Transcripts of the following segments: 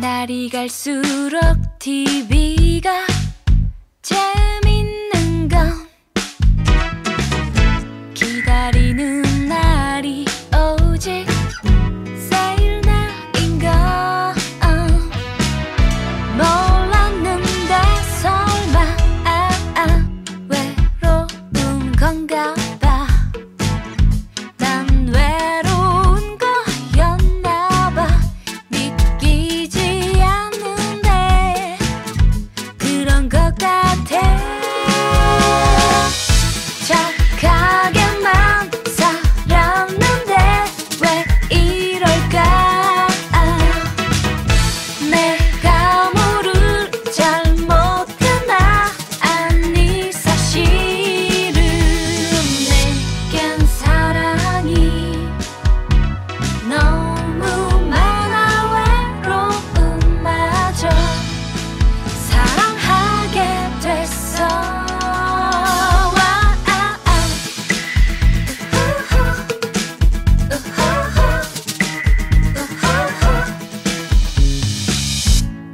날이 갈수록 TV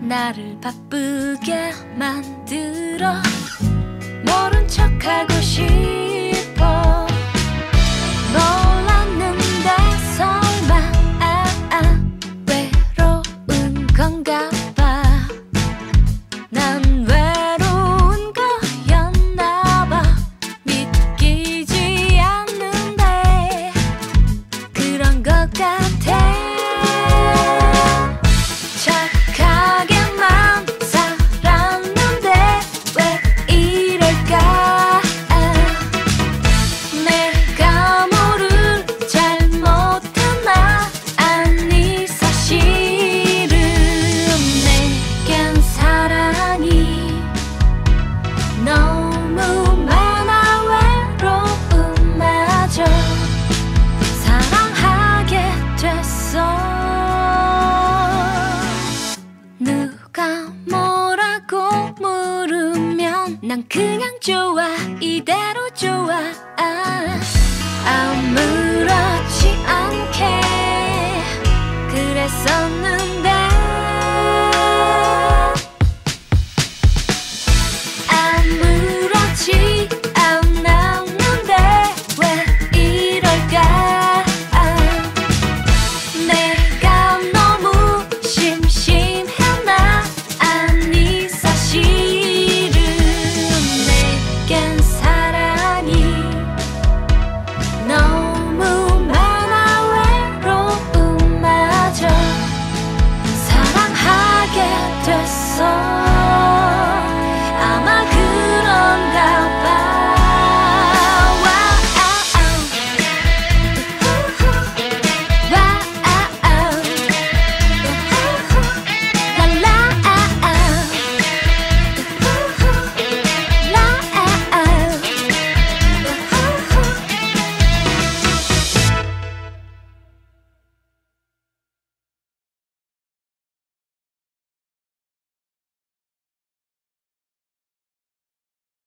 나를 바쁘게 만들어 모른 척하고 싶어 그냥 좋아 이대로.